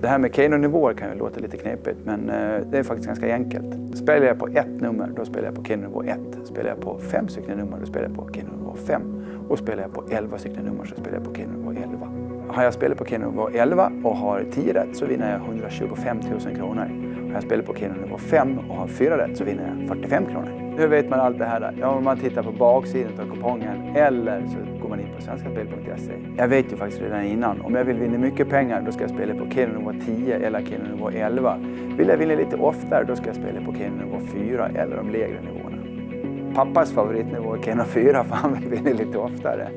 Det här med Keno-nivåer kan ju låta lite knepigt men eh, det är faktiskt ganska enkelt. Spelar jag på ett nummer, då spelar jag på Keno-nivå 1. Spelar jag på fem stycken nummer, då spelar jag på Keno-nivå 5. Och spelar jag på 11 stycken nummer så spelar jag på Keno-nivå 11. Har jag spelat på Keno-nivå 11 och har 10 rätt så vinner jag 125 000 kronor. Har jag spelat på Keno-nivå 5 och har 4 rätt så vinner jag 45 kronor. Hur vet man allt det här? Ja, om man tittar på baksidan av kupongen eller så går man in på svenskaspel.se. Jag vet ju faktiskt redan innan, om jag vill vinna mycket pengar då ska jag spela på Keno nivå 10 eller Keno nivå 11. Vill jag vinna lite oftare då ska jag spela på Keno nivå 4 eller de lägre nivåerna. Pappas favoritnivå är Keno 4 för han vill vinna lite oftare.